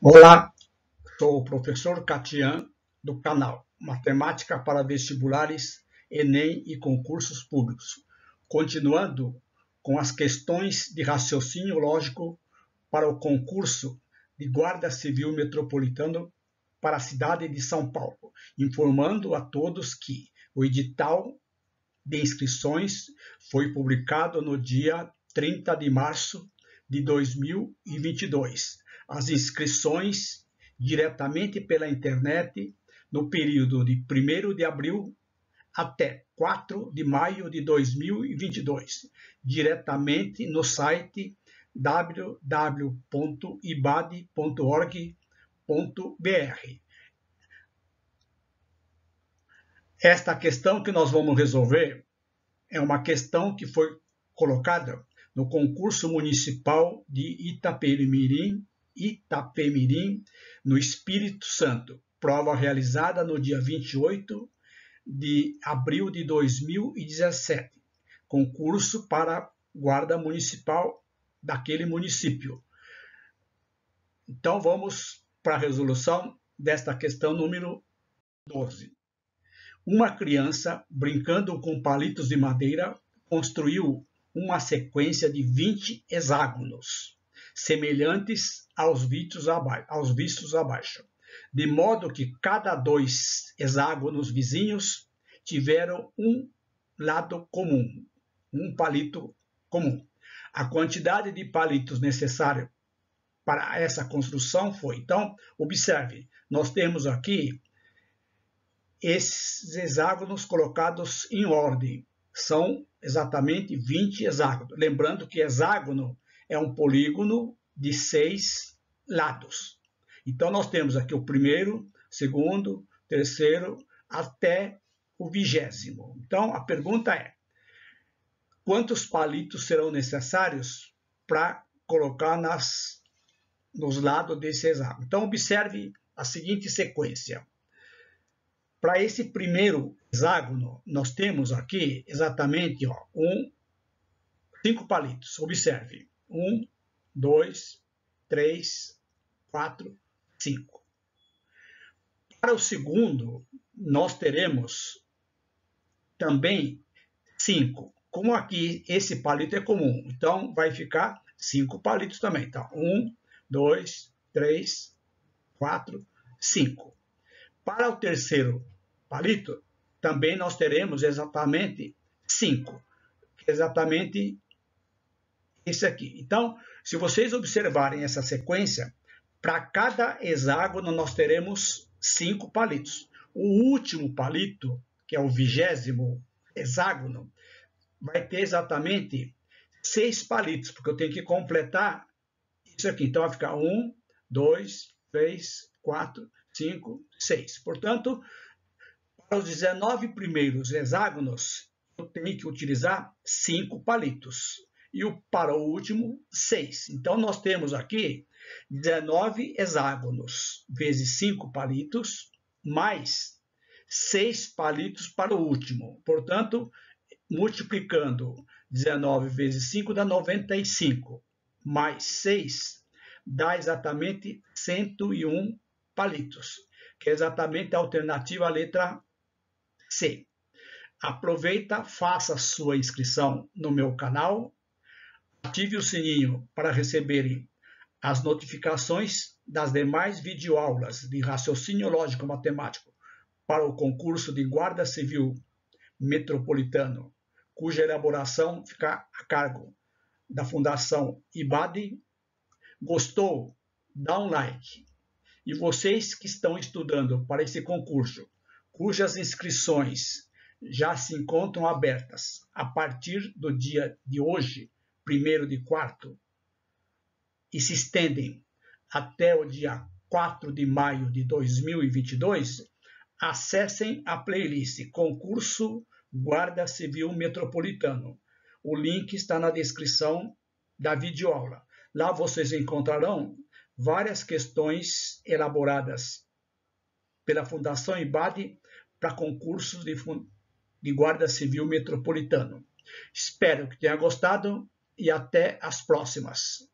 Olá, sou o professor Catian do canal Matemática para Vestibulares, Enem e Concursos Públicos, continuando com as questões de raciocínio lógico para o concurso de Guarda Civil Metropolitano para a cidade de São Paulo, informando a todos que o edital de inscrições foi publicado no dia 30 de março de 2022 as inscrições diretamente pela internet no período de 1 de abril até 4 de maio de 2022, diretamente no site www.ibad.org.br. Esta questão que nós vamos resolver é uma questão que foi colocada no concurso municipal de Itapemirim Itapemirim, no Espírito Santo. Prova realizada no dia 28 de abril de 2017. Concurso para guarda municipal daquele município. Então vamos para a resolução desta questão número 12. Uma criança, brincando com palitos de madeira, construiu uma sequência de 20 hexágonos semelhantes aos vistos, abaixo, aos vistos abaixo, de modo que cada dois hexágonos vizinhos tiveram um lado comum, um palito comum. A quantidade de palitos necessária para essa construção foi. Então, observe, nós temos aqui esses hexágonos colocados em ordem. São exatamente 20 hexágonos. Lembrando que hexágono é um polígono de seis lados. Então, nós temos aqui o primeiro, segundo, terceiro, até o vigésimo. Então, a pergunta é: quantos palitos serão necessários para colocar nas, nos lados desse hexágono? Então, observe a seguinte sequência. Para esse primeiro hexágono, nós temos aqui exatamente ó, um, cinco palitos. Observe. Um, dois, três, quatro, cinco. Para o segundo, nós teremos também cinco. Como aqui esse palito é comum, então vai ficar cinco palitos também. Então, um, dois, três, quatro, cinco. Para o terceiro palito, também nós teremos exatamente cinco. Exatamente esse aqui. Então, se vocês observarem essa sequência, para cada hexágono nós teremos cinco palitos. O último palito, que é o vigésimo hexágono, vai ter exatamente seis palitos, porque eu tenho que completar isso aqui. Então, vai ficar um, dois, três, quatro, cinco, seis. Portanto, para os 19 primeiros hexágonos, eu tenho que utilizar cinco palitos e o, para o último, 6. Então, nós temos aqui 19 hexágonos vezes 5 palitos, mais 6 palitos para o último. Portanto, multiplicando 19 vezes 5 dá 95, mais 6 dá exatamente 101 palitos, que é exatamente a alternativa à letra C. Aproveita, faça sua inscrição no meu canal Ative o sininho para receberem as notificações das demais videoaulas de raciocínio lógico matemático para o concurso de Guarda Civil Metropolitano, cuja elaboração fica a cargo da Fundação IBAD. Gostou? Dá um like. E vocês que estão estudando para esse concurso, cujas inscrições já se encontram abertas a partir do dia de hoje, primeiro de quarto e se estendem até o dia 4 de maio de 2022, acessem a playlist Concurso Guarda Civil Metropolitano. O link está na descrição da videoaula. Lá vocês encontrarão várias questões elaboradas pela Fundação IBAD para concursos de, de Guarda Civil Metropolitano. Espero que tenha gostado e até as próximas.